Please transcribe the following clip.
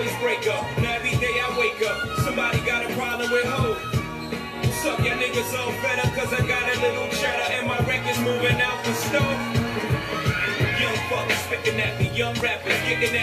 Always break up. Now every day I wake up, somebody got a problem with hope. What's up, y'all niggas all fed up cause I got a little cheddar and my record's moving out the store. Young fuckers spitting at me, young rappers kicking at